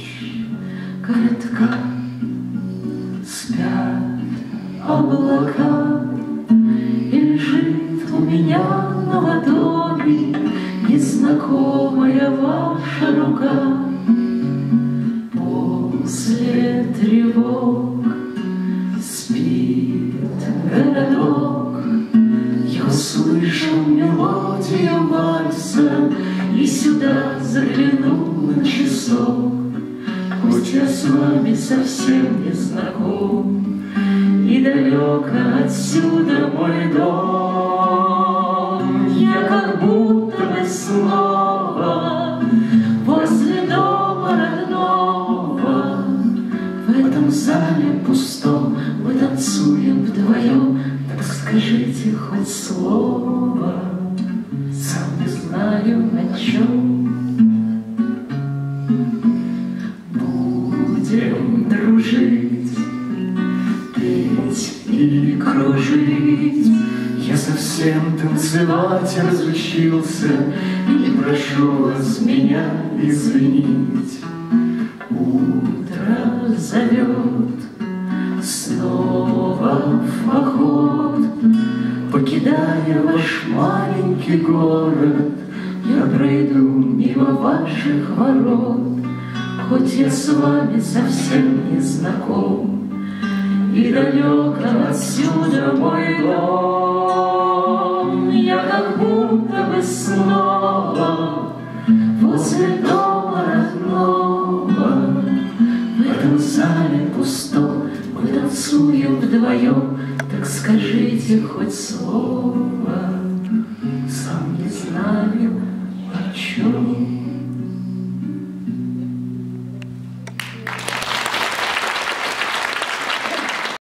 ночь коротка, спят облака, и лежит у меня на ладони незнакомая ваша рука. После тревог спит городок, я услышал мелодию вальса и сюда заглянул на часок. Я с вами совсем не знаком, И далеко отсюда мой дом, Я как будто бы снова Возле дома родного. В этом зале пустом Мы танцуем вдвоем, Так скажите хоть слово, Сам не знаю о чем. Петь и кружить. Я совсем танцевать разучился И прошу вас меня извинить. Утро зовет снова в поход, Покидая ваш маленький город, Я пройду мимо ваших ворот, Хоть я с вами совсем не знаком, И далеко отсюда мой дом. Я как будто бы снова Возле дома родного. В этом зале пустом Мы танцуем вдвоем, Так скажите хоть слово, Сам не знаю о чем.